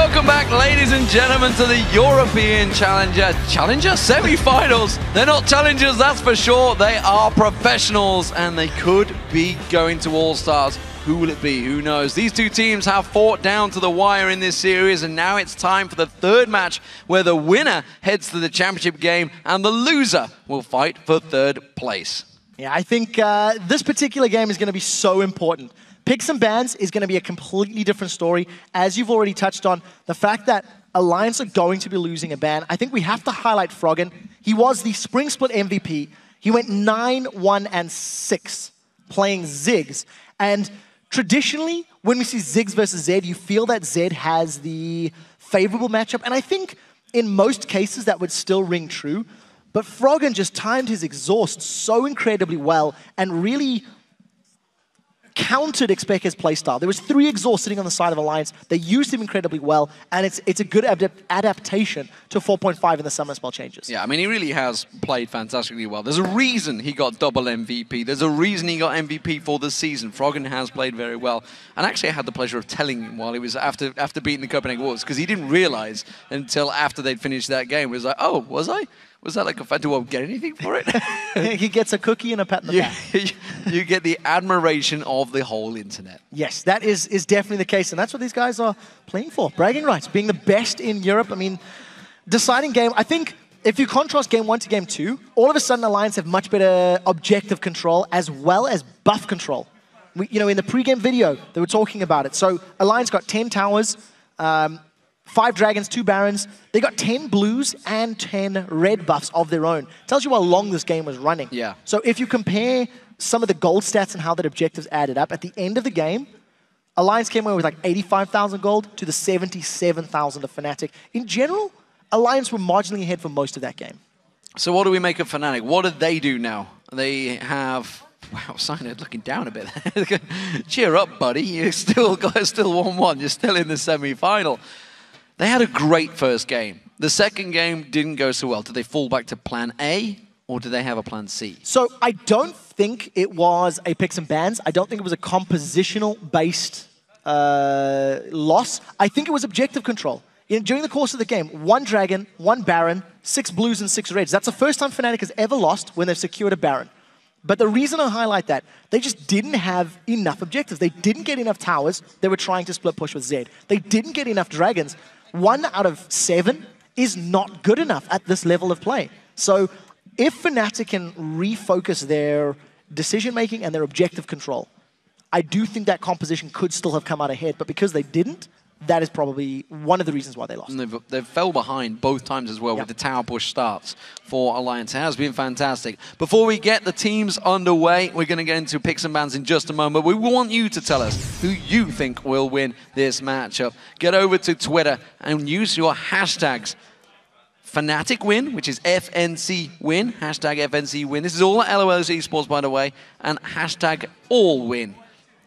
Welcome back, ladies and gentlemen, to the European Challenger Challenger semi-finals. They're not challengers, that's for sure. They are professionals, and they could be going to All Stars. Who will it be? Who knows? These two teams have fought down to the wire in this series, and now it's time for the third match where the winner heads to the championship game and the loser will fight for third place. Yeah, I think uh, this particular game is going to be so important. Picks and bans is going to be a completely different story. As you've already touched on, the fact that Alliance are going to be losing a ban, I think we have to highlight Froggen. He was the Spring Split MVP. He went 9, 1, and 6 playing Ziggs. And traditionally, when we see Ziggs versus Zed, you feel that Zed has the favorable matchup. And I think in most cases that would still ring true. But Froggen just timed his exhaust so incredibly well and really countered Xpeke's playstyle. There was three exhausts sitting on the side of Alliance. They used him incredibly well, and it's it's a good adaptation to 4.5 in the summer spell changes. Yeah, I mean, he really has played fantastically well. There's a reason he got double MVP. There's a reason he got MVP for the season. Froggen has played very well. And actually, I had the pleasure of telling him while he was after after beating the Copenhagen Wolves, because he didn't realize until after they'd finished that game. He was like, oh, was I? Was that like a fan? Do I get anything for it? he gets a cookie and a pat in the you, back. you get the admiration of the whole internet. Yes, that is, is definitely the case. And that's what these guys are playing for. Bragging rights, being the best in Europe. I mean, deciding game, I think if you contrast game one to game two, all of a sudden Alliance have much better objective control as well as buff control. We, you know, in the pregame video, they were talking about it. So Alliance got 10 towers, um, five dragons, two barons. They got 10 blues and 10 red buffs of their own. Tells you how long this game was running. Yeah. So if you compare some of the gold stats and how that objectives added up, at the end of the game, Alliance came away with like 85,000 gold to the 77,000 of Fnatic. In general, Alliance were marginally ahead for most of that game. So what do we make of Fnatic? What did they do now? They have Wow, Cyanide looking down a bit. Cheer up, buddy. You still got still 1-1. You're still in the semi-final. They had a great first game. The second game didn't go so well. Did they fall back to plan A or did they have a plan C? So I don't think it was a picks and bans. I don't think it was a compositional based uh, loss. I think it was objective control. In, during the course of the game, one dragon, one baron, six blues and six reds. That's the first time Fnatic has ever lost when they've secured a baron. But the reason I highlight that, they just didn't have enough objectives. They didn't get enough towers. They were trying to split push with Zed. They didn't get enough dragons one out of seven is not good enough at this level of play. So if Fnatic can refocus their decision making and their objective control, I do think that composition could still have come out ahead. But because they didn't, that is probably one of the reasons why they lost. They've, they've fell behind both times as well with the tower push starts for Alliance. It has been fantastic. Before we get the teams underway, we're going to get into picks and bans in just a moment. We want you to tell us who you think will win this matchup. Get over to Twitter and use your hashtags Fnatic win, which is FNC win, hashtag FNC win. This is all at LOL Esports, by the way, and hashtag all win.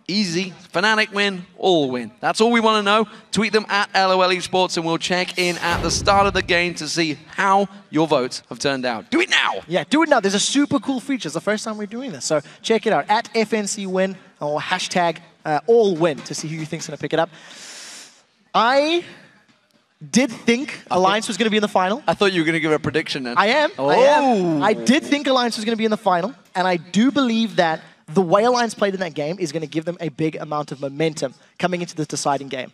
Easy. Fnatic win, all win. That's all we want to know. Tweet them at LOL Esports and we'll check in at the start of the game to see how your votes have turned out. Do it now! Yeah, do it now. There's a super cool feature. It's the first time we're doing this. So check it out at FNC win or hashtag uh, all win to see who you think's going to pick it up. I did think Alliance was going to be in the final. I thought you were going to give a prediction then. I am. Oh. I am. I did think Alliance was going to be in the final, and I do believe that the way Alliance played in that game is going to give them a big amount of momentum coming into this deciding game.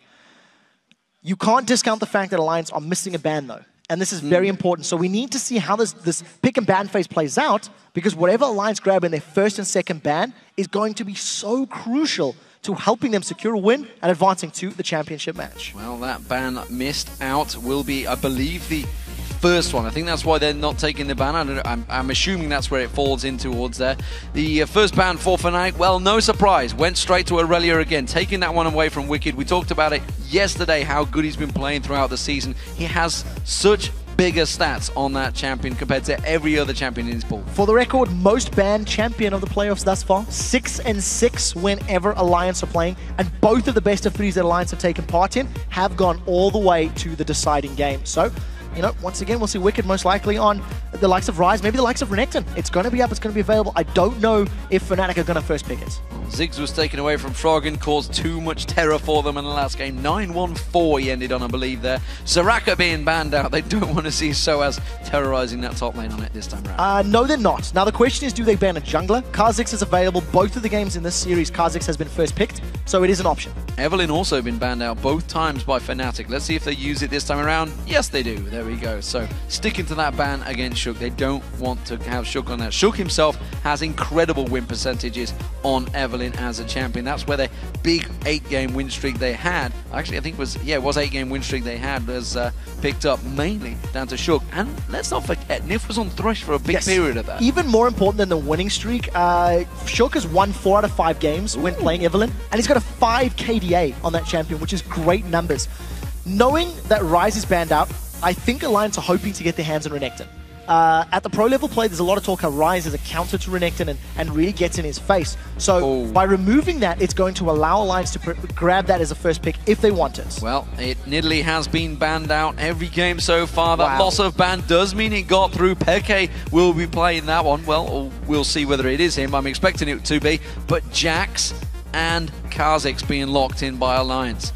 You can't discount the fact that Alliance are missing a ban, though. And this is very mm. important. So we need to see how this, this pick and ban phase plays out because whatever Alliance grab in their first and second ban is going to be so crucial to helping them secure a win and advancing to the championship match. Well, that ban missed out will be, I believe, the first one. I think that's why they're not taking the ban. I'm, I'm assuming that's where it falls in towards there. The uh, first ban for Fnatic, well, no surprise. Went straight to Irelia again, taking that one away from Wicked. We talked about it yesterday, how good he's been playing throughout the season. He has such bigger stats on that champion compared to every other champion in his pool. For the record, most banned champion of the playoffs thus far. Six and six whenever Alliance are playing, and both of the best of threes that Alliance have taken part in have gone all the way to the deciding game. So you know, once again, we'll see Wicked most likely on the likes of Ryze, maybe the likes of Renekton. It's going to be up, it's going to be available. I don't know if Fnatic are going to first pick it. Ziggs was taken away from Froggen, caused too much terror for them in the last game. 9-1-4 he ended on, I believe, there. Soraka being banned out. They don't want to see Soaz terrorizing that top lane on it this time around. Uh, no, they're not. Now, the question is, do they ban a jungler? Kha'Zix is available. Both of the games in this series, Kha'Zix has been first picked, so it is an option. Evelynn also been banned out both times by Fnatic. Let's see if they use it this time around. Yes, they do. There we go. So sticking to that ban against Shook. They don't want to have Shook on that. Shook himself has incredible win percentages on Evelynn as a champion. That's where the big eight-game win streak they had. Actually, I think it was yeah, it was eight-game win streak they had was uh, picked up mainly down to Shook. And let's not forget, Nyph was on Thresh for a big Yes. period of that. Even more important than the winning streak, uh, Shook has won four out of five games when playing Evelynn, and he's got a 5 KDA on that champion, which is great numbers. Knowing that Ryze is banned out, I think Alliance are hoping to get their hands on Renekton. Uh, at the pro level play, there's a lot of talk how Ryze is a counter to Renekton and, and really gets in his face. So Oh. by removing that, it's going to allow Alliance to grab that as a first pick if they want it. Well, it Nidalee has been banned out every game so far. That Wow. loss of ban does mean it got through. Peke will be playing that one. Well, we'll see whether it is him. I'm expecting it to be. But Jax and Kha'Zix being locked in by Alliance.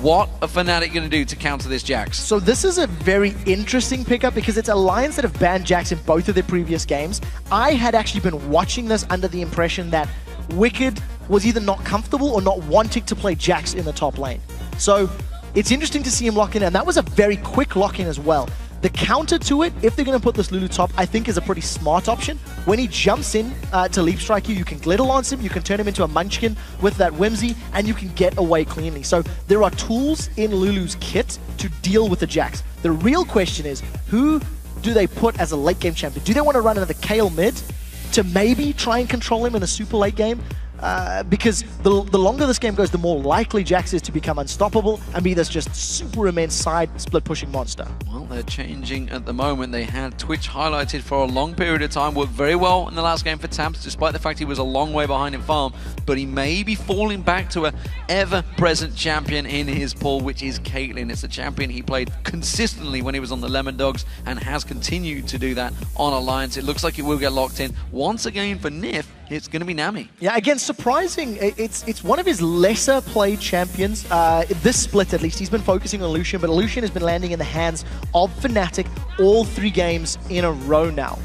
What are Fnatic going to do to counter this Jax? So this is a very interesting pickup because it's Alliance that have banned Jax in both of their previous games. I had actually been watching this under the impression that Wicked was either not comfortable or not wanting to play Jax in the top lane. So it's interesting to see him lock in, and that was a very quick lock in as well. The counter to it, if they're going to put this Lulu top, I think is a pretty smart option. When he jumps in uh, to leap strike you, you can glitter him, you can turn him into a munchkin with that whimsy, and you can get away cleanly. So there are tools in Lulu's kit to deal with the Jax. The real question is, who do they put as a late game champion? Do they want to run another Kayle mid to maybe try and control him in a super late game? Uh, because the, the longer this game goes, the more likely Jax is to become unstoppable and be this just super immense side split pushing monster. Well, they're changing at the moment. They had Twitch highlighted for a long period of time, worked very well in the last game for Tamps, despite the fact he was a long way behind in farm. But he may be falling back to a ever-present champion in his pool, which is Caitlyn. It's a champion he played consistently when he was on the Lemondogs and has continued to do that on Alliance. It looks like it will get locked in. Once again for Nyph, it's going to be Nami. Yeah, again, surprising. It's it's one of his lesser played champions. Uh, this split, at least, he's been focusing on Lucian, but Lucian has been landing in the hands of Fnatic all three games in a row now.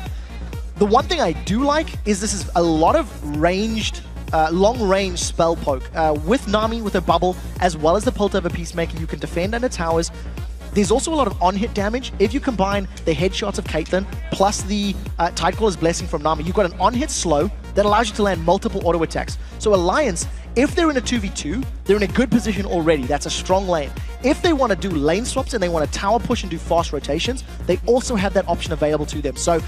The one thing I do like is this is a lot of ranged, uh, long-range spell poke. Uh, with Nami with a bubble, as well as the Piltover Peacemaker, you can defend under towers. There's also a lot of on-hit damage. If you combine the headshots of Caitlyn plus the uh, Tidecaller's Blessing from Nami, you've got an on-hit slow that allows you to land multiple auto attacks. So Alliance, if they're in a 2v2, they're in a good position already. That's a strong lane. If they want to do lane swaps and they want to tower push and do fast rotations, they also have that option available to them. So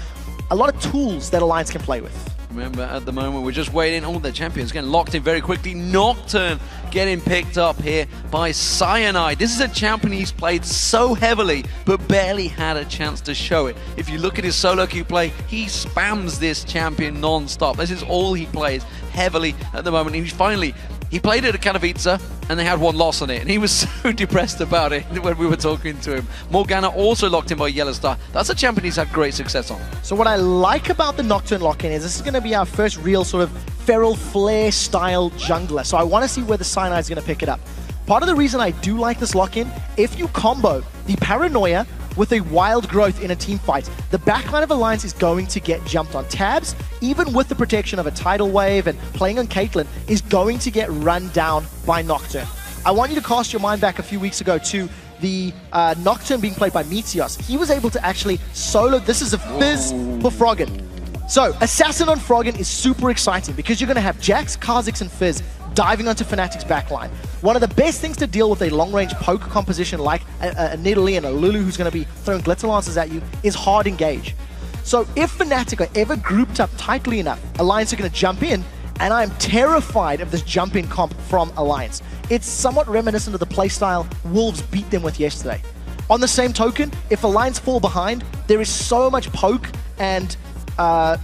a lot of tools that Alliance can play with. Remember, at the moment, we're just waiting. All the champions getting locked in very quickly. Nocturne getting picked up here by Cyanide. This is a champion he's played so heavily, but barely had a chance to show it. If you look at his solo queue play, he spams this champion non-stop. This is all he plays heavily at the moment. And he's finally, he played it at Katowice, and they had one loss on it. And he was so depressed about it when we were talking to him. Morgana also locked in by Yellow Star. That's a champion he's had great success on. So what I like about the Nocturne lock-in is this is going to be our first real sort of feral flare style jungler. So I want to see where the Sinai is going to pick it up. Part of the reason I do like this lock-in, if you combo the Paranoia with a Wild Growth in a team fight, the backline of Alliance is going to get jumped on tabs, even with the protection of a Tidal Wave and playing on Caitlyn, is going to get run down by Nocturne. I want you to cast your mind back a few weeks ago to the uh, Nocturne being played by Meteos. He was able to actually solo. This is a fizz for Froggen. So, Assassin on Froggen is super exciting because you're going to have Jax, Kha'Zix, and Fizz diving onto Fnatic's backline. One of the best things to deal with a long-range poke composition like a, a, Nidalee and a Lulu who's going to be throwing glitter lances at you is hard engage. So if Fnatic are ever grouped up tightly enough, Alliance are going to jump in, and I'm terrified of this jump-in comp from Alliance. It's somewhat reminiscent of the playstyle Wolves beat them with yesterday. On the same token, if Alliance fall behind, there is so much poke and uh,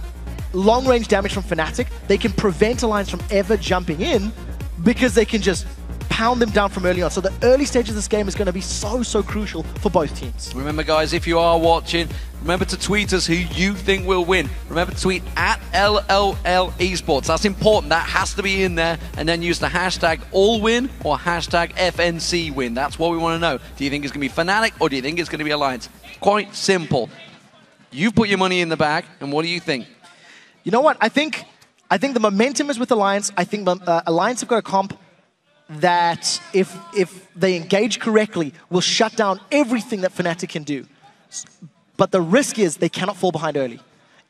long range damage from Fnatic, they can prevent Alliance from ever jumping in because they can just pound them down from early on. So the early stage of this game is going to be so, so crucial for both teams. Remember, guys, if you are watching, remember to tweet us who you think will win. Remember to tweet at LoL Esports. That's important. That has to be in there. And then use the hashtag AllWin or hashtag FNCWin. That's what we want to know. Do you think it's going to be Fnatic or do you think it's going to be Alliance? Quite simple. You've put your money in the bag, and what do you think? You know what? I think I think the momentum is with Alliance. I think uh, Alliance have got a comp that, if if they engage correctly, will shut down everything that Fnatic can do. But the risk is they cannot fall behind early.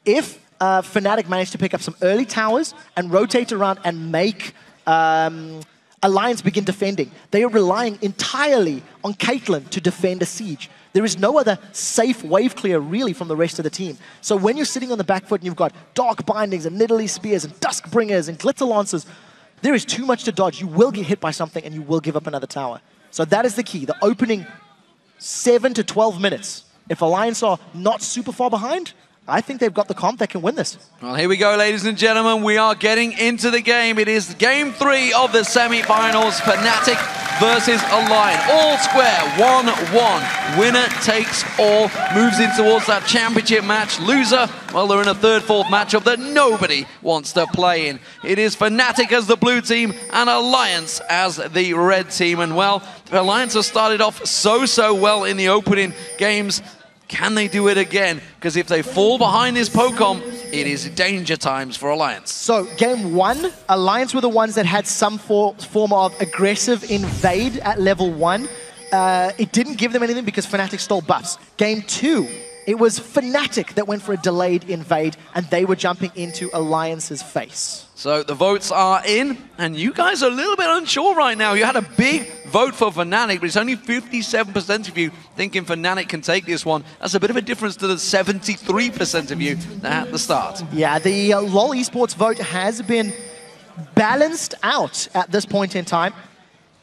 If uh, Fnatic manage to pick up some early towers and rotate around and make um, Alliance begin defending, they are relying entirely on Caitlyn to defend a siege. There is no other safe wave clear really from the rest of the team. So when you're sitting on the back foot and you've got Dark Bindings and Nidalee Spears and Dusk Bringers and Glitter Lancers, there is too much to dodge. You will get hit by something and you will give up another tower. So that is the key. The opening 7 to 12 minutes. If Alliance are not super far behind, I think they've got the comp that can win this. Well, here we go, ladies and gentlemen. We are getting into the game. It is game three of the semi-finals. Fnatic versus Alliance. All square, 1-1. Winner takes all. Moves in towards that championship match. Loser, well, they're in a third, fourth matchup that nobody wants to play in. It is Fnatic as the blue team and Alliance as the red team. And, well, Alliance has started off so, so well in the opening games. Can they do it again? Because if they fall behind this poke comp, it is danger times for Alliance. So, game one, Alliance were the ones that had some for form of aggressive invade at level one. Uh, it didn't give them anything because Fnatic stole buffs. Game two, it was Fnatic that went for a delayed invade, and they were jumping into Alliance's face. So the votes are in, and you guys are a little bit unsure right now. You had a big vote for Fnatic, but it's only 57% of you thinking Fnatic can take this one. That's a bit of a difference to the 73% of you at the start. Yeah, the uh, LoL Esports vote has been balanced out at this point in time.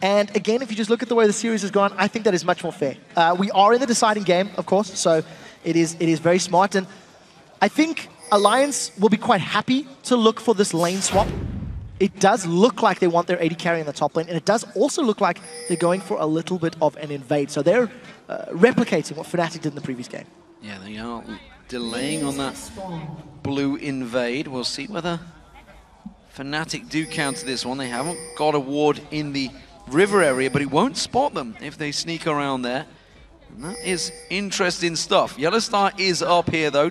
And again, if you just look at the way the series has gone, I think that is much more fair. Uh, we are in the deciding game, of course, so it is, it is very smart. And I think Alliance will be quite happy to look for this lane swap. It does look like they want their AD carry in the top lane, and it does also look like they're going for a little bit of an invade. So they're uh, replicating what Fnatic did in the previous game. Yeah, they are delaying on that blue invade. We'll see whether Fnatic do counter this one. They haven't got a ward in the river area, but it won't spot them if they sneak around there. And that is interesting stuff. Yellowstar is up here, though.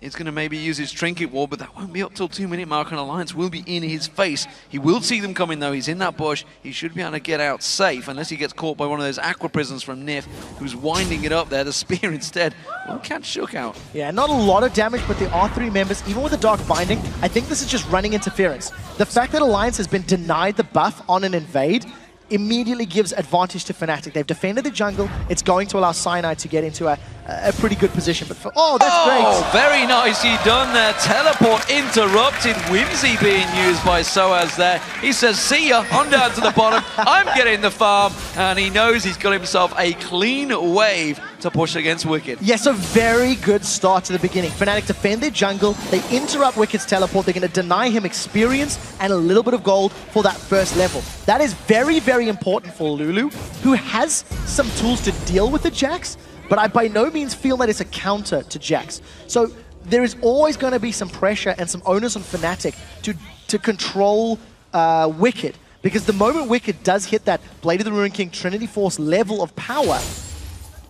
He's going to maybe use his trinket wall, but that won't be up till two minute mark, and Alliance will be in his face. He will see them coming, though. He's in that bush. He should be able to get out safe, unless he gets caught by one of those aqua prisons from Nyph, who's winding it up there. The spear instead will catch Shook out. Yeah, not a lot of damage, but are three members. Even with the Dark Binding, I think this is just running interference. The fact that Alliance has been denied the buff on an invade immediately gives advantage to Fnatic. They've defended the jungle. It's going to allow Cyanide to get into a, a pretty good position. But for, oh, that's oh, great. Oh, very nicely done there. Teleport interrupted. Whimsy being used by Soaz there. He says, see ya, I'm down to the bottom. I'm getting the farm. And he knows he's got himself a clean wave to push against Wicked. Yes, a very good start to the beginning. Fnatic defend their jungle. They interrupt Wicked's teleport. They're going to deny him experience and a little bit of gold for that first level. That is very, very important for Lulu, who has some tools to deal with the Jax, but I by no means feel that it's a counter to Jax. So there is always going to be some pressure and some onus on Fnatic to, to control uh, Wicked. Because the moment Wicked does hit that Blade of the Ruin King Trinity Force level of power,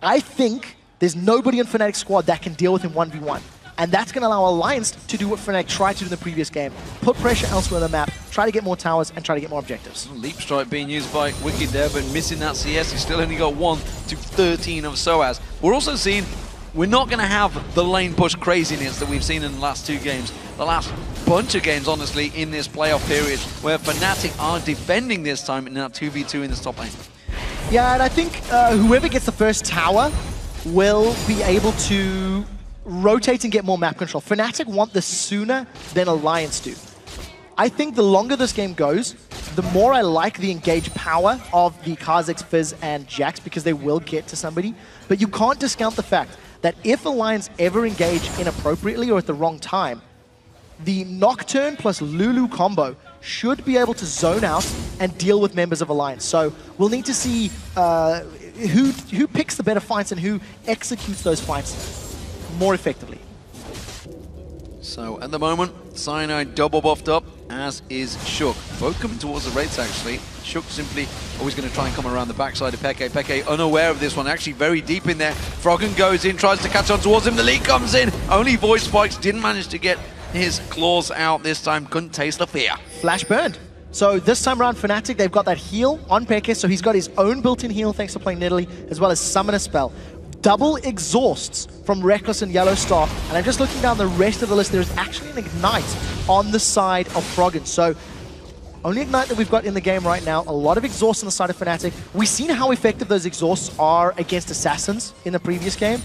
I think there's nobody in Fnatic squad that can deal with him 1v1. And that's going to allow Alliance to do what Fnatic tried to do in the previous game. Put pressure elsewhere on the map, try to get more towers, and try to get more objectives. Mm, Leap Strike being used by Wicked there, but missing that CS. He's still only got 1 to 13 of Soaz. We're also seeing we're not going to have the lane push craziness that we've seen in the last two games. The last bunch of games, honestly, in this playoff period, where Fnatic are defending this time in that 2v2 in this top lane. Yeah, and I think uh, whoever gets the first tower will be able to rotate and get more map control. Fnatic want this sooner than Alliance do. I think the longer this game goes, the more I like the engage power of the Kha'Zix, Fizz, and Jax because they will get to somebody. But you can't discount the fact that if Alliance ever engage inappropriately or at the wrong time, the Nocturne plus Lulu combo should be able to zone out and deal with members of Alliance. So we'll need to see uh, who, who picks the better fights and who executes those fights more effectively. So at the moment, Cyanide double buffed up, as is Shook. Both coming towards the Wraiths actually. Shook simply always going to try and come around the backside of Peke. Peke unaware of this one, actually very deep in there. Froggen goes in, tries to catch on towards him. The lead comes in. Only Void Spikes didn't manage to get his claws out this time. Couldn't taste the fear. Flash burned. So this time around, Fnatic, they've got that heal on Peke, so he's got his own built-in heal thanks to playing Nidalee, as well as Summoner Spell double exhausts from Rekkles and Yellow Star. And I'm just looking down the rest of the list. There's actually an Ignite on the side of Froggen. So only Ignite that we've got in the game right now. A lot of exhausts on the side of Fnatic. We've seen how effective those exhausts are against Assassins in the previous game.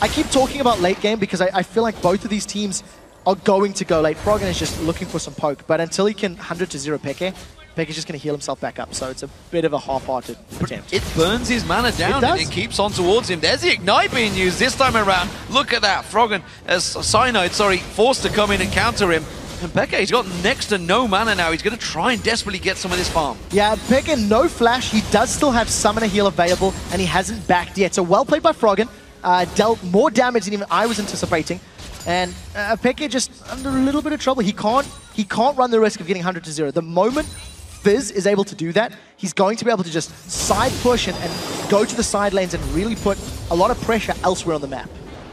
I keep talking about late game because I, I feel like both of these teams are going to go late. Froggen is just looking for some poke, but until he can 100 to 0 Peke, is just going to heal himself back up. So it's a bit of a half-hearted attempt. It burns his mana down it and it keeps on towards him. There's the Ignite being used this time around. Look at that. Froggen, as Cyanide, sorry, forced to come in and counter him. And Peke, he's got next to no mana now. He's going to try and desperately get some of this farm. Yeah, Peke, no flash. He does still have Summoner Heal available, and he hasn't backed yet. So well played by Froggen. Uh, dealt more damage than even I was anticipating. And uh, Peke just under a little bit of trouble. He can't he can't run the risk of getting 100 to 0. The moment Fizz is able to do that, he's going to be able to just side push and, and go to the side lanes and really put a lot of pressure elsewhere on the map.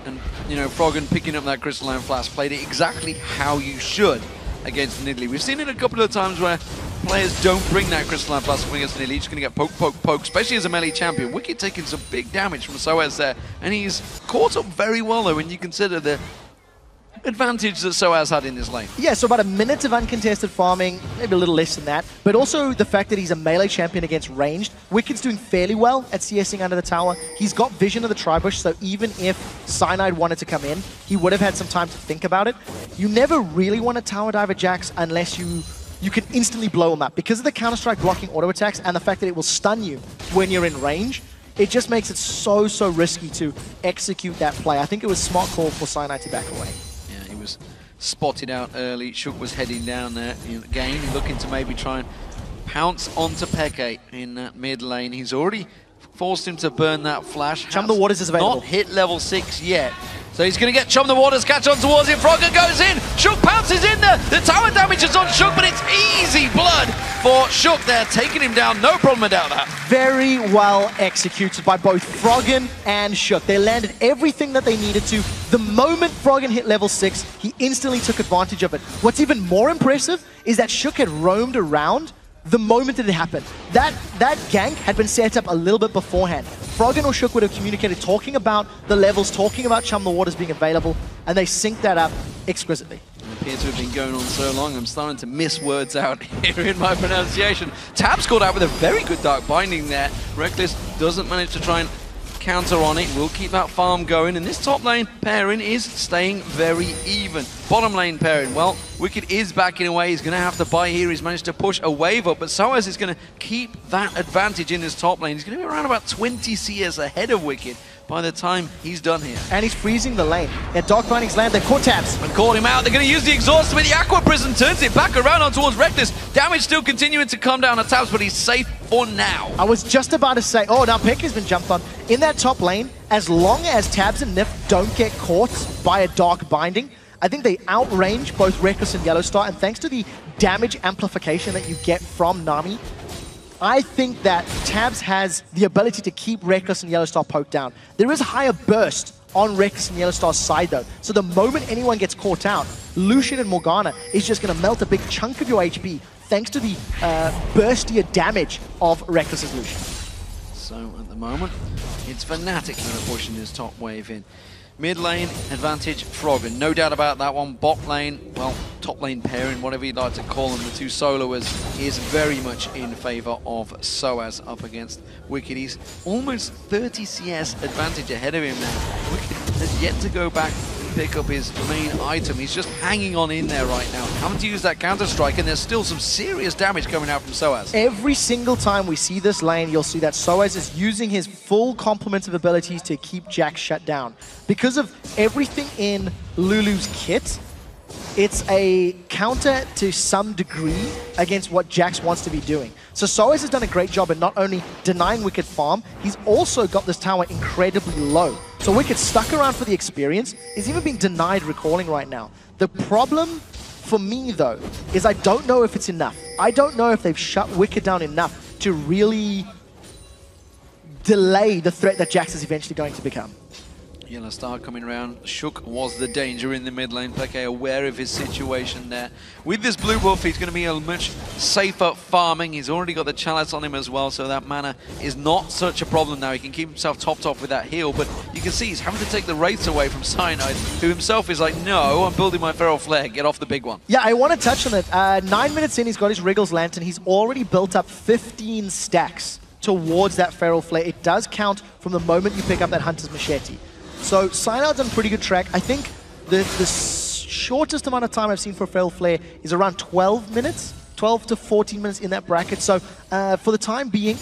And, you know, Froggen picking up that Crystalline Flask played it exactly how you should against Nidalee. We've seen it a couple of times where players don't bring that Crystalline Flask against Nidalee. He's going to get poke, poke, poke, especially as a melee champion. Wicked taking some big damage from Soaz there, and he's caught up very well, though, when you consider the advantage that Soaz had in this lane. Yeah, so about a minute of uncontested farming, maybe a little less than that. But also the fact that he's a melee champion against ranged. Wicked's doing fairly well at CSing under the tower. He's got vision of the Tribush, so even if Cyanide wanted to come in, he would have had some time to think about it. You never really want to tower dive a Jax unless you you can instantly blow him up. Because of the Counter-Strike blocking auto attacks and the fact that it will stun you when you're in range, it just makes it so, so risky to execute that play. I think it was smart call for Cyanide to back away spotted out early. Shook was heading down there again, looking to maybe try and pounce onto Peke in that mid lane. He's already forced him to burn that flash. Chum the Waters is available. Not hit level 6 yet. So he's going to get Chum the Waters, catch on towards him. Froggen goes in. Shook pounces in there. The tower damage is on Shook, but it's easy blood for Shook there, taking him down. No problem about that. Very well executed by both Froggen and Shook. They landed everything that they needed to. The moment Froggen hit level 6, he instantly took advantage of it. What's even more impressive is that Shook had roamed around the moment that it happened. That that gank had been set up a little bit beforehand. Froggen or Shook would have communicated, talking about the levels, talking about Chum the Waters being available, and they synced that up exquisitely. It appears to have been going on so long, I'm starting to miss words out here in my pronunciation. Tab scored out with a very good Dark Binding there. Rekkles doesn't manage to try and counter on it. We'll keep that farm going. And this top lane pairing is staying very even. Bottom lane pairing, well, Wicked is backing away. He's going to have to buy here. He's managed to push a wave up, but Soaz is going to keep that advantage in his top lane. He's going to be around about 20 CS ahead of Wicked by the time he's done here. And he's freezing the lane. At Dark Binding's land, they caught tabs. And caught him out. They're going to use the exhaust with the Aqua Prison, turns it back around on towards Rekkles. Damage still continuing to come down on tabs, but he's safe for now. I was just about to say, oh, now Pick has been jumped on. In that top lane, as long as tabs and Nyph don't get caught by a Dark Binding, I think they outrange both Rekkles and Yellow Star, and thanks to the damage amplification that you get from Nami, I think that Tabs has the ability to keep Rekkles and Yellowstar poked down. There is a higher burst on Rekkles and Yellowstar's side though. So the moment anyone gets caught out, Lucian and Morgana is just going to melt a big chunk of your HP thanks to the uh, burstier damage of Rekkles' Lucian. So at the moment, it's Fnatic that are pushing this top wave in. Mid lane, advantage Froggen. No doubt about that one. Bot lane, well, top lane pairing, whatever you'd like to call them, the two soloers, is very much in favor of Soaz up against Wicked. He's almost 30 CS advantage ahead of him now. Wicked has yet to go back pick up his main item. He's just hanging on in there right now. Having to use that counter-strike, and there's still some serious damage coming out from Soaz. Every single time we see this lane, you'll see that Soaz is using his full complement of abilities to keep Jax shut down. Because of everything in Lulu's kit, it's a counter to some degree against what Jax wants to be doing. So Soaz has done a great job at not only denying Wicked farm, he's also got this tower incredibly low. So Wicked stuck around for the experience, is even being denied recalling right now. The problem for me, though, is I don't know if it's enough. I don't know if they've shut Wicked down enough to really delay the threat that Jax is eventually going to become. Yellow Star coming around. Shook was the danger in the mid lane. Peke aware of his situation there. With this blue buff, he's going to be a much safer farming. He's already got the chalice on him as well, so that mana is not such a problem now. He can keep himself topped off with that heal, but you can see he's having to take the wraiths away from Cyanide, who himself is like, no, I'm building my Feral Flare. Get off the big one. Yeah, I want to touch on it. Uh, nine minutes in, he's got his Wriggles Lantern. He's already built up 15 stacks towards that Feral Flare. It does count from the moment you pick up that Hunter's Machete. So Cyanide's on pretty good track. I think the, the shortest amount of time I've seen for Feral Flare is around 12 minutes, 12 to 14 minutes in that bracket. So uh, for the time being,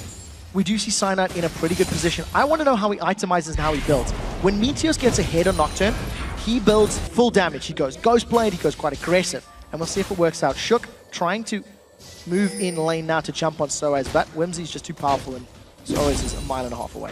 we do see Cyanide in a pretty good position. I want to know how he itemizes and how he builds. When Meteos gets ahead on Nocturne, he builds full damage. He goes Ghostblade, he goes quite aggressive. And we'll see if it works out. Shook trying to move in lane now to jump on Soaz, but Whimsy's just too powerful and Soaz is a mile and a half away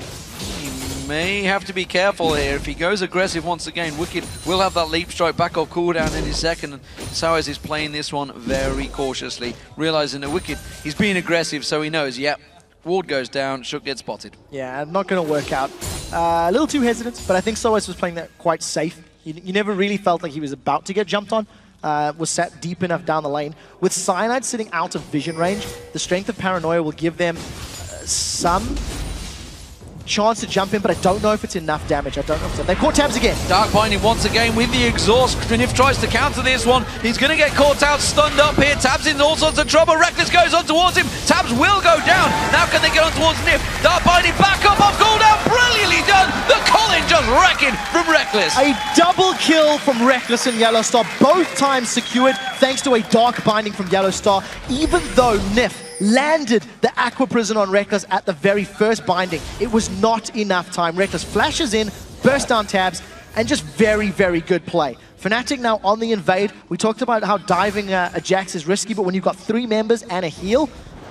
may have to be careful here. If he goes aggressive once again, Wicked will have that leap strike back off cooldown in his second. And Soaz is playing this one very cautiously, realizing that Wicked, he's being aggressive, so he knows, yep, Ward goes down, Shook gets spotted. Yeah, not going to work out. Uh, a little too hesitant, but I think Soaz was playing that quite safe. You, you, never really felt like he was about to get jumped on. Uh, was sat deep enough down the lane. With Cyanide sitting out of vision range, the strength of Paranoia will give them uh, some chance to jump in, but I don't know if it's enough damage. I don't know if it's They caught Tabs again. Dark Binding once again with the exhaust. Nyph tries to counter this one. He's going to get caught out, stunned up here. Tabs in all sorts of trouble. Rekkles goes on towards him. Tabs will go down. Now can they get on towards Nyph? Dark Binding back up off cooldown. Brilliantly done. The Colin just wrecking from Rekkles. A double kill from Rekkles and Yellowstar. Both times secured thanks to a Dark Binding from Yellowstar. Even though Nyph landed the Aqua Prison on Rekkles at the very first binding. It was not enough time. Rekkles flashes in, burst down tabs, and just very, very good play. Fnatic now on the invade. We talked about how diving uh, a Jax is risky, but when you've got three members and a heal,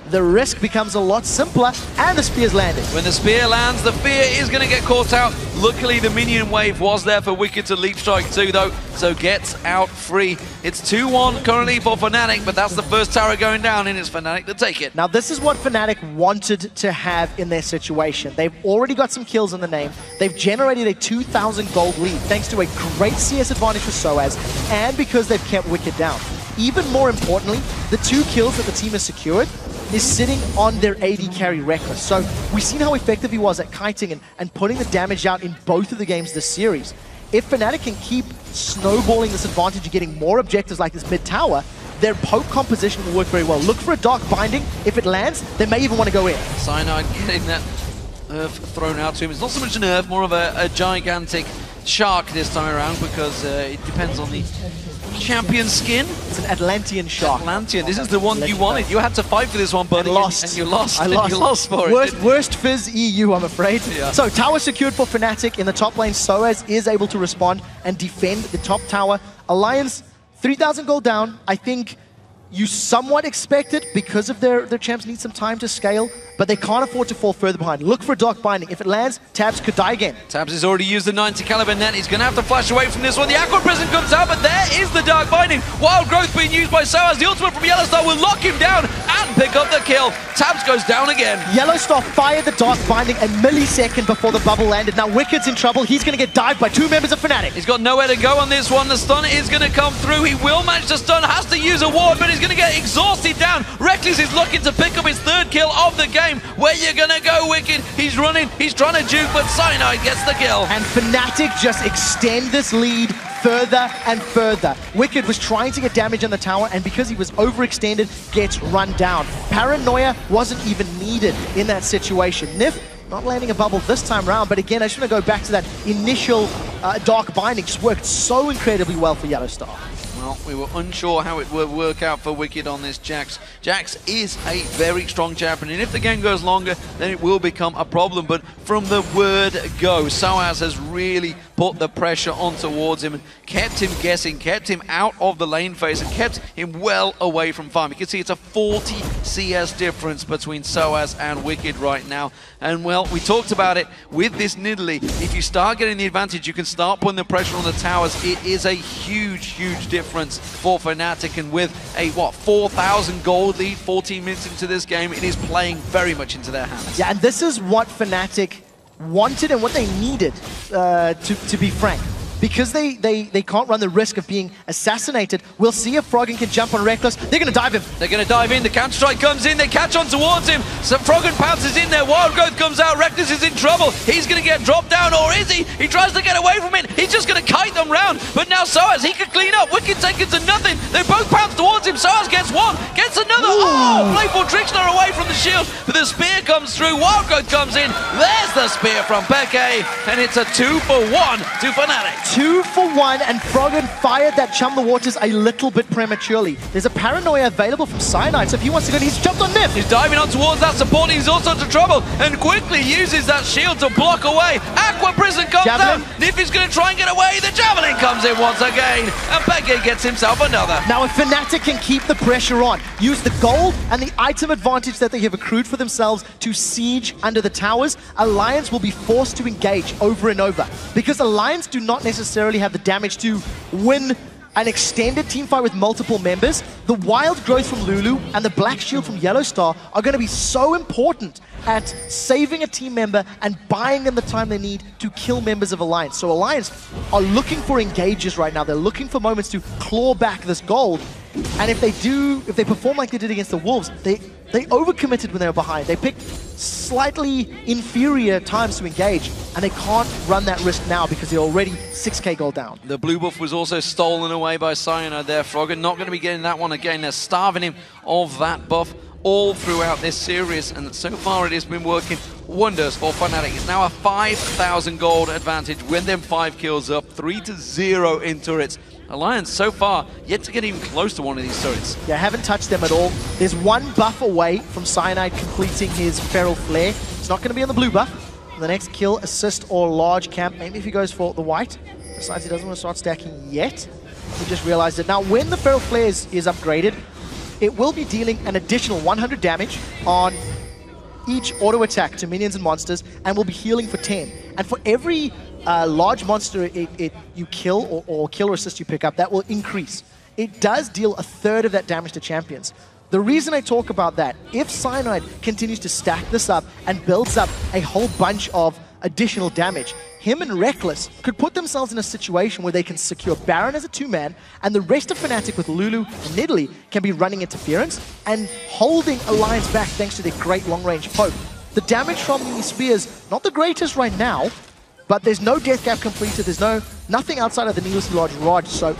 the risk becomes a lot simpler, and the spear's landed. When the spear lands, the fear is going to get caught out. Luckily, the minion wave was there for Wicked to leap strike too, though, so gets out free. It's 2-1 currently for Fnatic, but that's the first tower going down, and it's Fnatic to take it. Now, this is what Fnatic wanted to have in their situation. They've already got some kills in the name. They've generated a 2,000 gold lead, thanks to a great CS advantage for Soaz, and because they've kept Wicked down. Even more importantly, the two kills that the team has secured is sitting on their AD carry Rekkles. So we've seen how effective he was at kiting and, and putting the damage out in both of the games this series. If Fnatic can keep snowballing this advantage and getting more objectives like this mid-tower, their poke composition will work very well. Look for a Dark Binding. If it lands, they may even want to go in. Cyanide getting that Earth thrown out to him. It's not so much an Earth, more of a, a gigantic shark this time around because uh, it depends on the champion skin. It's an Atlantean shark. Atlantean. This is the one you wanted. You had to fight for this one, buddy. And lost. And you lost. I lost. you lost for worst, it. Worst Fizz EU, I'm afraid. Yeah. So tower secured for Fnatic in the top lane. Soaz is able to respond and defend the top tower. Alliance, 3,000 gold down. I think you somewhat expect it because of their, their champs need some time to scale but they can't afford to fall further behind. Look for a Dark Binding. If it lands, Tabs could die again. Tabs has already used the 90 caliber net. He's going to have to flash away from this one. The Aqua Prison comes out, but there is the Dark Binding. Wild Growth being used by Soaz. The ultimate from Yellowstar will lock him down and pick up the kill. Tabs goes down again. Yellowstar fired the Dark Binding a millisecond before the bubble landed. Now Wicked's in trouble. He's going to get dived by two members of Fnatic. He's got nowhere to go on this one. The stun is going to come through. He will manage to stun, has to use a ward, but he's going to get exhausted down. Rekkles is looking to pick up his third kill of the game. Where you going gonna go Wicked. He's running, he's trying to juke, but Cyanide gets the kill. And Fnatic just extend this lead further and further. Wicked was trying to get damage on the tower, and because he was overextended, gets run down. Paranoia wasn't even needed in that situation. Nyph not landing a bubble this time around, but again, I just want to go back to that initial uh, Dark Binding. Just worked so incredibly well for Yellowstar. We were unsure how it would work out for Wicked on this Jax. Jax is a very strong champion, and if the game goes longer, then it will become a problem. But from the word go, Soaz has really put the pressure on towards him and kept him guessing, kept him out of the lane phase and kept him well away from farm. You can see it's a 40 CS difference between Soaz and Wicked right now. And well, we talked about it with this Nidalee. If you start getting the advantage, you can start putting the pressure on the towers. It is a huge, huge difference for Fnatic. And with a, what, 4,000 gold lead 14 minutes into this game, it is playing very much into their hands. Yeah, and this is what Fnatic wanted and what they needed, uh, to, to be frank because they, they, they can't run the risk of being assassinated, we'll see if Froggen can jump on Rekkles. They're going to dive him. They're going to dive in. The counter-strike comes in. They catch on towards him. So Froggen pounces in there. Wild Growth comes out. Rekkles is in trouble. He's going to get dropped down, or is he? He tries to get away from it. He's just going to kite them round. But now Soaz, he can clean up. Wicked taken to nothing. They both pounce towards him. Soaz gets one, gets another. Ooh. Oh, Playful Trickster away from the shield. But the spear comes through. Wild Growth comes in. There's the spear from Peke. And it's a two for one to Fnatic. Two for one and Froggen fired that Chum the Waters a little bit prematurely. There's a Paranoia available from Cyanide, so if he wants to go, he's jumped on Nyph. He's diving on towards that support, he's also into trouble, and quickly uses that shield to block away. Aqua Prison comes Javelin. down, Nyph is going to try and get away, the Javelin comes in once again, and Peke gets himself another. Now if Fnatic can keep the pressure on, use the gold and the item advantage that they have accrued for themselves to siege under the towers, Alliance will be forced to engage over and over. Because Alliance do not necessarily have the damage damage to win an extended team fight with multiple members, the wild growth from Lulu and the black shield from Yellow Star are going to be so important at saving a team member and buying them the time they need to kill members of Alliance. So Alliance are looking for engages right now. They're looking for moments to claw back this gold. And if they do, if they perform like they did against the Wolves, they they overcommitted when they were behind. They picked slightly inferior times to engage, and they can't run that risk now because they're already 6k gold down. The blue buff was also stolen away by Cyanide there. Froggen not going to be getting that one again. They're starving him of that buff all throughout this series, and so far it has been working wonders for Fnatic. It's now a 5,000 gold advantage, win them five kills up, 3 to 0 in turrets. Alliance so far yet to get even close to one of these turrets. Yeah, haven't touched them at all. There's one buff away from Cyanide completing his Feral Flare. It's not going to be on the blue buff. The next kill, assist, or large camp. Maybe if he goes for the white. Besides, he doesn't want to start stacking yet. He just realized it. Now, when the Feral Flare is, is upgraded, it will be dealing an additional 100 damage on each auto attack to minions and monsters and will be healing for 10. And for every uh, large monster it, it you kill or, or kill or assist you pick up, that will increase. It does deal a third of that damage to champions. The reason I talk about that, if Cyanide continues to stack this up and builds up a whole bunch of additional damage, him and Rekkles could put themselves in a situation where they can secure Baron as a two-man, and the rest of Fnatic with Lulu and Nidalee can be running interference and holding Alliance back thanks to their great long-range poke. The damage from these spears, not the greatest right now, but there's no Deathcap completed, there's no nothing outside of the Needlessly Large Rod, so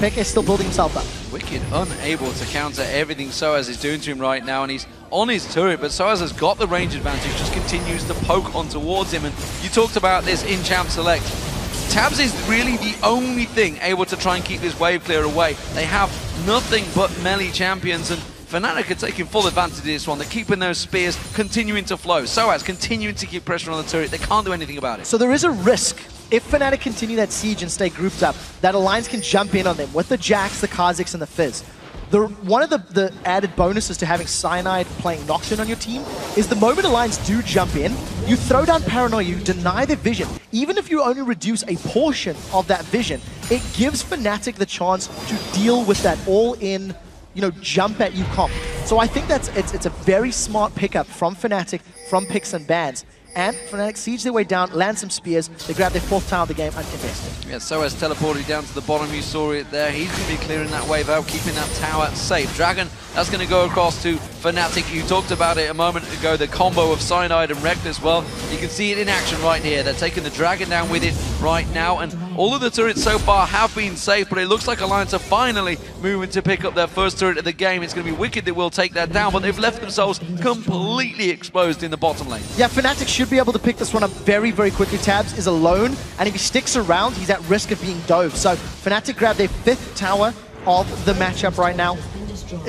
Peke is still building himself up. Wicked unable to counter everything Soaz is doing to him right now, and he's on his turret, but Soaz has got the range advantage, just continues to poke on towards him, and you talked about this in Champ Select. Tabs is really the only thing able to try and keep this wave clear away. They have nothing but melee champions, and Fnatic are taking full advantage of this one. They're keeping those spears continuing to flow. Soaz continuing to keep pressure on the turret. They can't do anything about it. So there is a risk if Fnatic continue that siege and stay grouped up, that Alliance can jump in on them with the Jax, the Kha'Zix, and the Fizz. The, one of the, the added bonuses to having Cyanide playing Nocturne on your team is the moment Alliance do jump in, you throw down Paranoia, you deny their vision. Even if you only reduce a portion of that vision, it gives Fnatic the chance to deal with that all-in you know, jump at you comp. So I think that's it's, it's a very smart pickup from Fnatic, from Picks and Bans and Fnatic siege their way down, land some spears, they grab their fourth tower of the game invest Yeah, Soaz teleported down to the bottom, you saw it there. He's going to be clearing that wave out, keeping that tower safe. Dragon, that's going to go across to Fnatic. You talked about it a moment ago, the combo of Cyanide and Rekkles. Well, you can see it in action right here. They're taking the Dragon down with it right now, and all of the turrets so far have been safe, but it looks like Alliance are finally moving to pick up their first turret of the game. It's going to be Wicked that will take that down, but they've left themselves completely exposed in the bottom lane. Yeah, Fnatic should be able to pick this one up very, very quickly. Tabs is alone, and if he sticks around, he's at risk of being dove. So Fnatic grab their fifth tower of the matchup right now.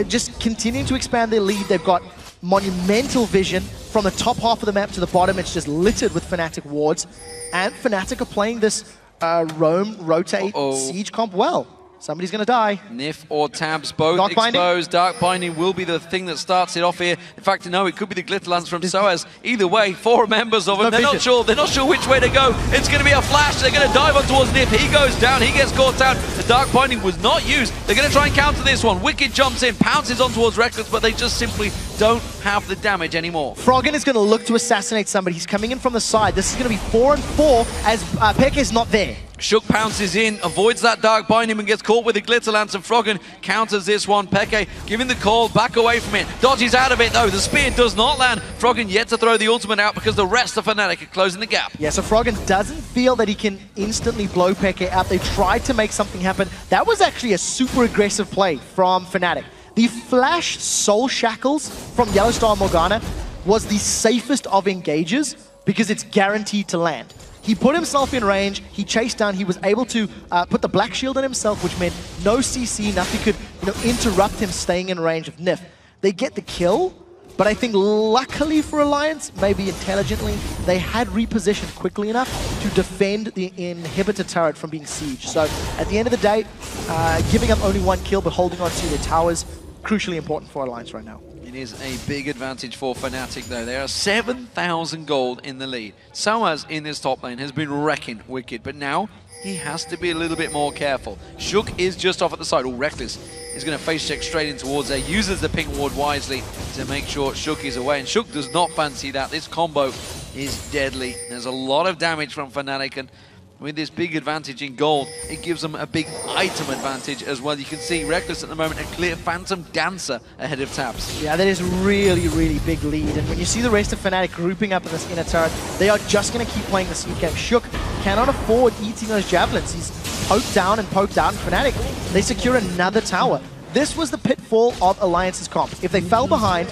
Just continuing to expand their lead. They've got monumental vision from the top half of the map to the bottom. It's just littered with Fnatic wards. And Fnatic are playing this uh, roam, rotate, Uh-oh. siege comp well. Somebody's going to die. Nyph or Tabs, both Dark Binding? exposed. Dark Binding will be the thing that starts it off here. In fact, no, it could be the Glitter Lance from Soaz. Either way, four members of them. No They're not sure. They're not sure which way to go. It's going to be a flash. They're going to dive on towards Nyph. He goes down. He gets caught out. The Dark Binding was not used. They're going to try and counter this one. Wicked jumps in, pounces on towards Rekkles, but they just simply don't have the damage anymore. Froggen is going to look to assassinate somebody. He's coming in from the side. This is going to be four and four as uh, is not there. Shook pounces in, avoids that Dark Binding and gets caught with the glitter lance and Froggen counters this one. Peke giving the call, back away from it. Dodges out of it though. The spear does not land. Froggen yet to throw the ultimate out because the rest of Fnatic are closing the gap. Yeah, so Froggen doesn't feel that he can instantly blow Peke out. They tried to make something happen. That was actually a super aggressive play from Fnatic. The flash Soul Shackles from Yellowstar Morgana was the safest of engages because it's guaranteed to land. He put himself in range, he chased down, he was able to uh, put the Black Shield on himself, which meant no CC, nothing could you know, interrupt him staying in range of Nyph. They get the kill, but I think luckily for Alliance, maybe intelligently, they had repositioned quickly enough to defend the inhibitor turret from being sieged. So at the end of the day, uh, giving up only one kill but holding on to their towers, crucially important for Alliance right now. It is a big advantage for Fnatic though. There are 7,000 gold in the lead. Soaz in this top lane has been wrecking Wickd, but now he has to be a little bit more careful. Shook is just off at the side. All Rekkles is going to face check straight in towards there. Uses the ping ward wisely to make sure Shook is away. And Shook does not fancy that. This combo is deadly. There's a lot of damage from Fnatic and with this big advantage in gold, it gives them a big item advantage as well. You can see Rekkles at the moment, a clear Phantom Dancer ahead of Tabzz. Yeah, that is really, really big lead. And when you see the rest of Fnatic grouping up in this inner turret, they are just going to keep playing the game. Shook cannot afford eating those javelins. He's poked down and poked down. Fnatic, they secure another tower. This was the pitfall of Alliance's comp. If they fell behind,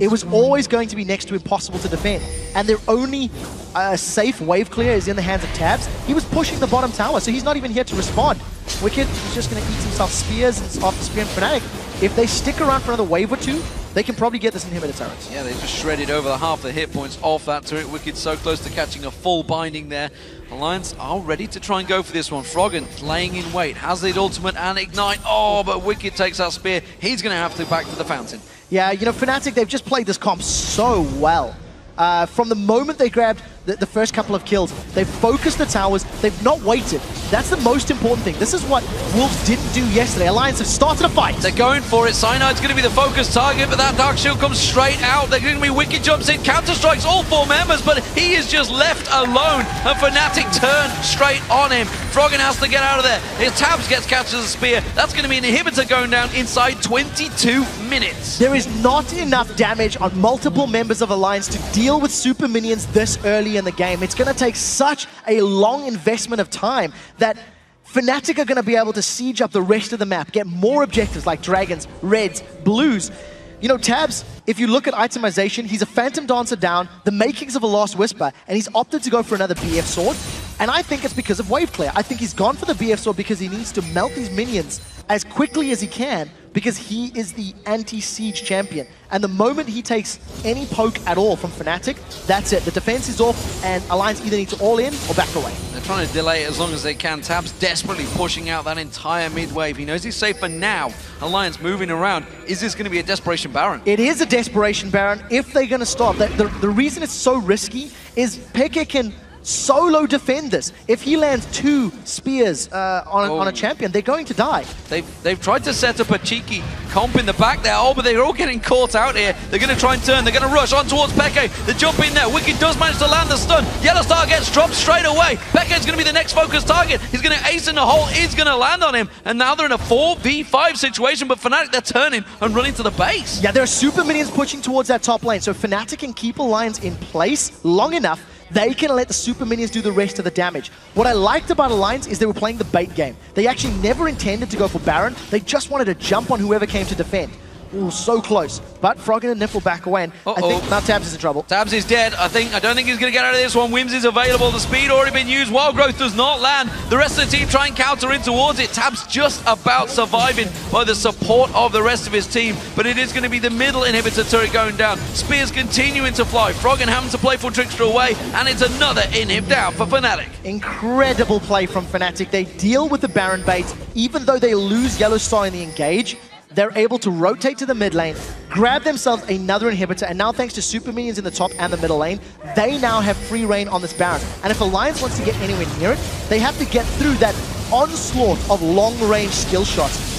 it was always going to be next to impossible to defend. And their only uh, safe wave clear is in the hands of Tabzz. He was pushing the bottom tower, so he's not even here to respond. Wickd is just going to eat himself spears and after spear and Fnatic. If they stick around for another wave or two, they can probably get this inhibitor turret. Yeah, they just shredded over the half the hit points off that turret. Wickd so close to catching a full binding there. Alliance are ready to try and go for this one. Froggen laying in wait, has the ultimate and ignite. Oh, but Wickd takes that spear. He's going to have to back to the fountain. Yeah, you know, Fnatic, they've just played this comp so well. Uh, from the moment they grabbed the, the, first couple of kills, they've focused the towers, they've not waited. That's the most important thing. This is what Wolves didn't do yesterday. Alliance have started a fight. They're going for it. Cyanide's going to be the focus target, but that Dark Shield comes straight out. They're going to be Wickd jumps in, counter strikes all four members, but he is just left alone. And Fnatic turn straight on him. Froggen has to get out of there. His Tabzz gets catches a spear. That's going to be an inhibitor going down inside 22 minutes. There is not enough damage on multiple members of Alliance to deal with super minions this early in the game. It's going to take such a long investment of time that Fnatic are going to be able to siege up the rest of the map, get more objectives like dragons, reds, blues. You know, Tabzz, if you look at itemization, he's a Phantom Dancer down, the makings of a Last Whisper, and he's opted to go for another BF Sword. And I think it's because of Wave Clear. I think he's gone for the BF Sword because he needs to melt these minions as quickly as he can because he is the anti-siege champion. And the moment he takes any poke at all from Fnatic, that's it. The defense is off, and Alliance either needs to all in or back away. They're trying to delay it as long as they can. Tabzz desperately pushing out that entire mid wave. He knows he's safe for now. Alliance moving around. Is this going to be a desperation Baron? It is a desperation Baron if they're going to stop. The, the, the reason it's so risky is Peke can solo defend this. If he lands two spears uh, on, Oh. on a champion, they're going to die. They've, they've tried to set up a cheeky comp in the back there. Oh, but they're all getting caught out here. They're going to try and turn. They're going to rush on towards Peke. The jump in there. Wickd does manage to land the stun. Yellow Star gets dropped straight away. Peke's going to be the next focus target. He's going to ace in the hole. Is going to land on him. And now they're in a 4v5 situation, but Fnatic, they're turning and running to the base. Yeah, there are super minions pushing towards that top lane, so Fnatic can keep Alliance in place long enough they can let the super minions do the rest of the damage. What I liked about Alliance is they were playing the bait game. They actually never intended to go for Baron, they just wanted to jump on whoever came to defend. Ooh, so close. But Froggen and Nifl back away, and Uh-oh. think now Tabzz is in trouble. Tabzz is dead. I think. I don't think he's going to get out of this one. Wims is available. The speed already been used. Wild Growth does not land. The rest of the team try and counter in towards it. Tabzz just about surviving by the support of the rest of his team. But it is going to be the middle inhibitor turret going down. Spears continuing to fly. Froggen having to play for Trickster away. And it's another inhib down for Fnatic. Incredible play from Fnatic. They deal with the Baron bait. Even though they lose Yellow Star in the engage, they're able to rotate to the mid lane, grab themselves another inhibitor, and now thanks to super minions in the top and the middle lane, they now have free reign on this Baron. And if Alliance wants to get anywhere near it, they have to get through that onslaught of long-range skill shots.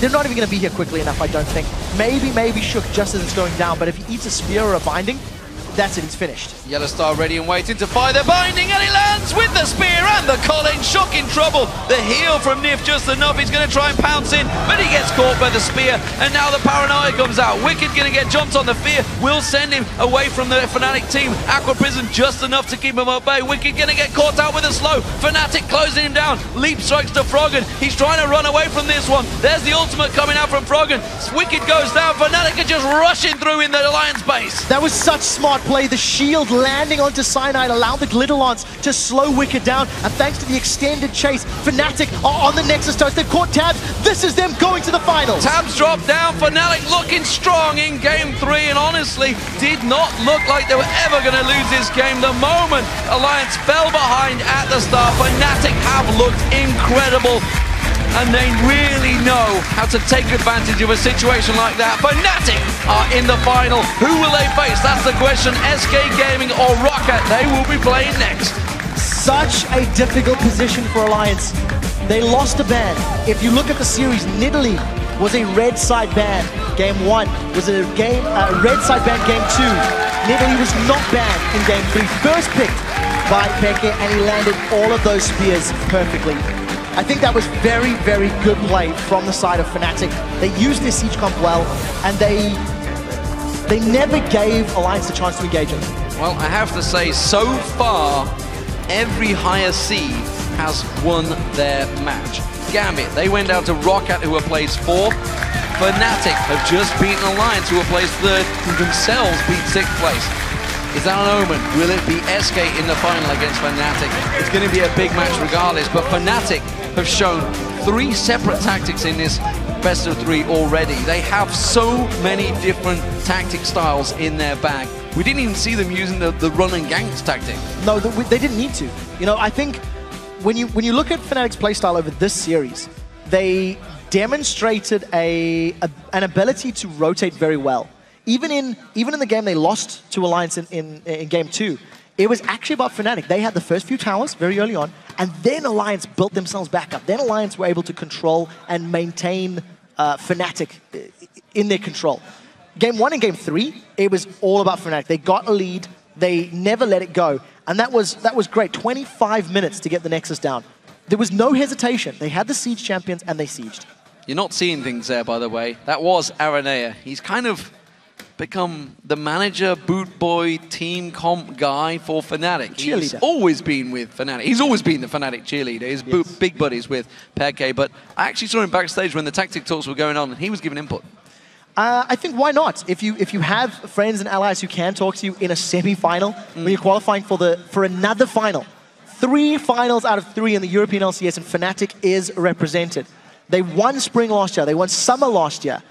They're not even going to be here quickly enough, I don't think. Maybe, maybe Shook just as it's going down, but if he eats a spear or a binding, that's it, he's finished. Yellow Star ready and waiting to fire the binding, and he lands with the spear and the Colin. Shook in trouble. The heal from Nyph just enough. He's going to try and pounce in, but he gets caught by the spear, and now the paranoia comes out. Wickd going to get jumped on the fear. Will send him away from the Fnatic team. Aqua Prison just enough to keep him at bay. Wickd going to get caught out with a slow. Fnatic closing him down. Leap strikes to Froggen. He's trying to run away from this one. There's the ultimate coming out from Froggen. Wickd goes down. Fnatic are just rushing through in the Alliance base. That was such smart play. The shield landing onto Cyanide allowed the Glitterlance to slow Wickd down. And thanks to the extended chase, Fnatic are on the Nexus Toast. They've caught Tabzz. This is them going to the finals. Tabzz dropped down. Fnatic looking strong in game three, and honestly, did not look like they were ever going to lose this game. The moment Alliance fell behind at the start, Fnatic have looked incredible. And they really know how to take advantage of a situation like that. Fnatic are in the final. Who will they face? That's the question. SK Gaming or Roccat? They will be playing next. Such a difficult position for Alliance. They lost a ban. If you look at the series, Nidalee was a red side ban. Game one was a game red side ban. Game two, Nidalee was not banned in game three. First picked by Peke, and he landed all of those spears perfectly. I think that was very, very good play from the side of Fnatic. They used their siege comp well, and they they never gave Alliance a chance to engage it. Well, I have to say, so far, every higher seed has won their match. Gambit, they went down to Roccat, who were placed fourth. Fnatic have just beaten Alliance, who were placed third, who themselves beat sixth place. Is that an omen? Will it be SK in the final against Fnatic? It's going to be a big match regardless, but Fnatic have shown three separate tactics in this best of three already. They have so many different tactic styles in their bag. We didn't even see them using the, the run and ganks tactic. No, they didn't need to. You know, I think when you when you look at Fnatic's playstyle over this series, they demonstrated a, a an ability to rotate very well. Even in even in the game they lost to Alliance in, in, in game two, it was actually about Fnatic. They had the first few towers very early on, and then Alliance built themselves back up. Then Alliance were able to control and maintain uh, Fnatic uh, in their control. Game one and game three, it was all about Fnatic. They got a lead, they never let it go, and that was that was great. 25 minutes to get the Nexus down. There was no hesitation. They had the siege champions and they sieged. You're not seeing things there, by the way. That was Araneae. He's kind of become the manager, boot boy, team comp guy for Fnatic. He's always been with Fnatic. He's always been the Fnatic cheerleader. He's Yes. big buddies with Peke, but I actually saw him backstage when the tactic talks were going on, and he was giving input. Uh, I think why not? If you if you have friends and allies who can talk to you in a semi-final when you're qualifying for the for another final, three finals out of three in the European LCS, and Fnatic is represented. They won spring last year. They won summer last year.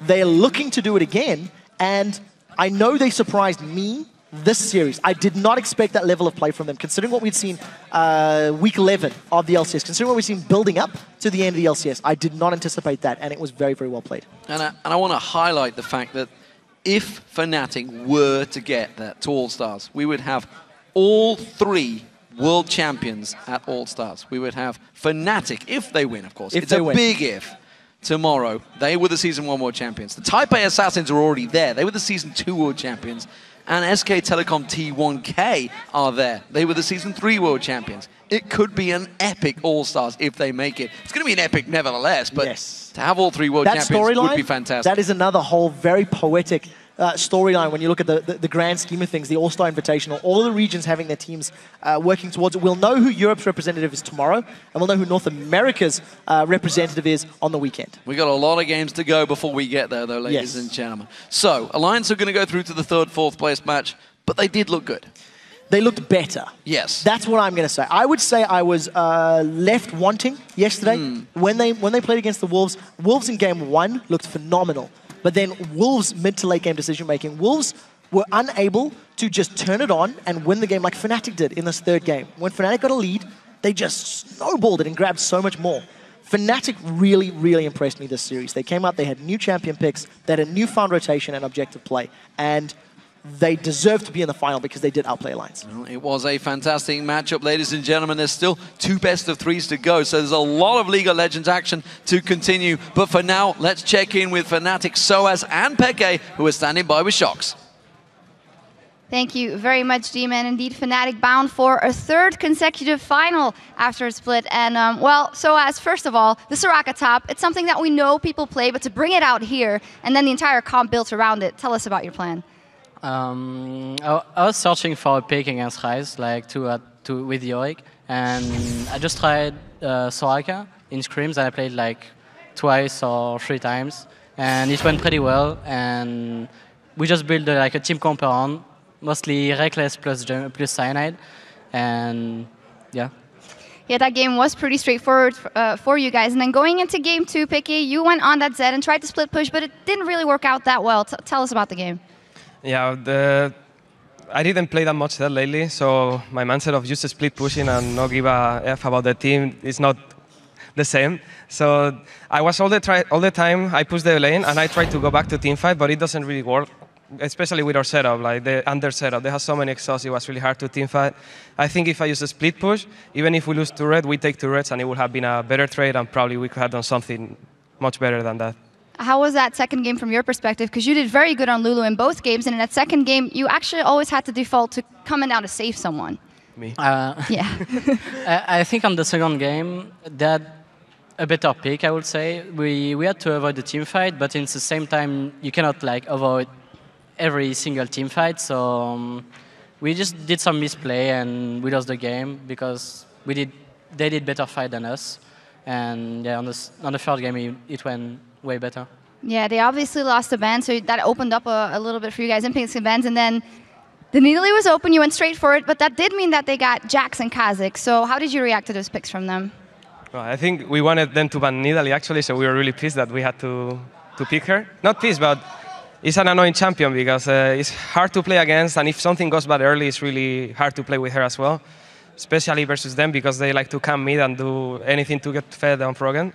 They're looking to do it again, and I know they surprised me this series. I did not expect that level of play from them, considering what we'd seen uh, week 11 of the LCS, considering what we've seen building up to the end of the LCS. I did not anticipate that, and it was very, very well played. And I, and I want to highlight the fact that if Fnatic were to get that to All Stars, we would have all three world champions at All Stars. We would have Fnatic, if they win, of course. If it's they a win. big if. Tomorrow, they were the Season 1 World Champions. The Taipei Assassins are already there. They were the Season 2 World Champions. And SK Telecom T1K are there. They were the Season 3 World Champions. It could be an epic All Stars if they make it. It's going to be an epic nevertheless, but Yes. to have all three World that Champions would be fantastic. That is another whole very poetic uh, storyline when you look at the, the, the, grand scheme of things, the All Star Invitational, all the regions having their teams uh, working towards it. We'll know who Europe's representative is tomorrow, and we'll know who North America's uh, representative is on the weekend. We've got a lot of games to go before we get there, though, ladies yes. and gentlemen. So, Alliance are going to go through to the third, fourth place match, but they did look good they looked better. Yes. That's what I'm going to say. I would say I was uh, left wanting yesterday mm. when they when they played against the Wolves. Wolves in game one looked phenomenal, but then Wolves mid to late game decision making. Wolves were unable to just turn it on and win the game like Fnatic did in this third game. When Fnatic got a lead, they just snowballed it and grabbed so much more. Fnatic really, really impressed me this series. They came out, they had new champion picks, they had a newfound rotation and objective play, and they deserve to be in the final because they did outplay Alliance. Well, it was a fantastic matchup, ladies and gentlemen. There's still two best of threes to go, so there's a lot of League of Legends action to continue. But for now, let's check in with Fnatic, Soaz, and Peke, who are standing by with shocks. Thank you very much, D-Man. Indeed, Fnatic bound for a third consecutive final after a split. And, um, well, Soaz first of all, the Soraka top, it's something that we know people play, but to bring it out here and then the entire comp built around it, tell us about your plan. Um, I, I, was searching for a pick against Ryze, like to, uh, to with Yorick, and I just tried uh, Soraka in scrims, and I played like twice or three times, and it went pretty well. And we just built uh, like a team comp around, mostly Rekkles plus plus Cyanide, and yeah. Yeah, that game was pretty straightforward uh, for you guys. And then going into game two, Peke, you went on that Zed and tried to split push, but it didn't really work out that well. T tell us about the game. Yeah, the, I didn't play that much that lately, so my mindset of just split pushing and not give a f about the team is not the same. So I was all the try, all the time I push the lane and I try to go back to team fight, but it doesn't really work. Especially with our setup, like the under setup, they have so many exhausts. It was really hard to team fight. I think if I use a split push, even if we lose two red, we take two reds, and it would have been a better trade, and probably we could have done something much better than that. How was that second game from your perspective? Because you did very good on Lulu in both games, and in that second game, you actually always had to default to coming down to save someone. Me? Uh, yeah. I think on the second game, that a better pick, I would say. We we had to avoid the team fight, but in the same time, you cannot like avoid every single team fight. So um, we just did some misplay and we lost the game because we did they did better fight than us. And yeah, on the on the third game, it, it went way better. Yeah, they obviously lost the band, so that opened up a, a little bit for you guys in picks and bands. And then the Nidalee was open, you went straight for it, but that did mean that they got Jax and Kha'Zix. So how did you react to those picks from them? Well, I think we wanted them to ban Nidalee actually, so we were really pissed that we had to, to pick her. Not pissed, but it's an annoying champion because uh, it's hard to play against, and if something goes bad early, it's really hard to play with her as well, especially versus them because they like to come mid and do anything to get fed on Froggen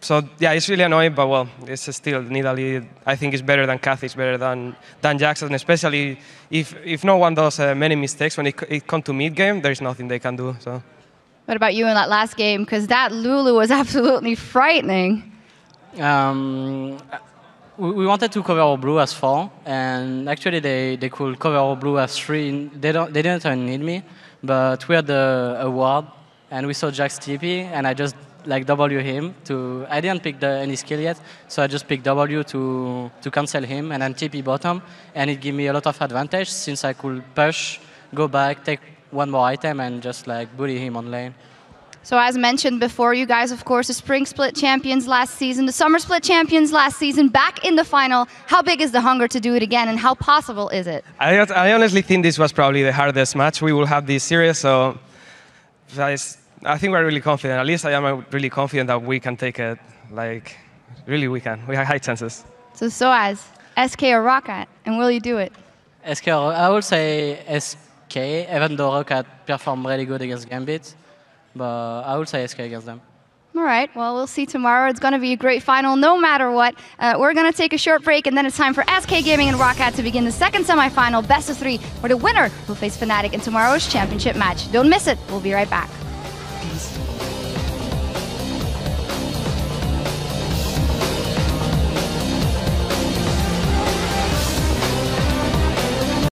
so yeah, it's really annoying, but well, it's still Nidalee. I think is better than Kathy, it's better than than Jackson, especially if if no one does uh, many mistakes when it, it comes to mid game, there's nothing they can do. So. What about you in that last game? Because that Lulu was absolutely frightening. Um, we wanted to cover our blue as four, and actually they, they could cover our blue as three. They don't they didn't even need me, but we had the award, and we saw Jax TP, and I just like W him to. I didn't pick the, any skill yet, so I just picked W to to cancel him and then TP bottom, and it gave me a lot of advantage since I could push, go back, take one more item, and just like bully him on lane. So as mentioned before, you guys, of course, the spring split champions last season, the summer split champions last season, back in the final. How big is the hunger to do it again, and how possible is it? I, I honestly think this was probably the hardest match we will have this series. So, guys, I think we're really confident. At least I am really confident that we can take it. Like, really, we can. We have high chances. So, so as SK or Roccat, and will you do it? SK, I would say SK, even though Roccat performed really good against Gambit, but I would say SK against them. All right, well, we'll see tomorrow. It's going to be a great final no matter what. Uh, we're going to take a short break, and then it's time for SK Gaming and Roccat to begin the second semifinal, best of three, where the winner will face Fnatic in tomorrow's championship match. Don't miss it. We'll be right back. Peace.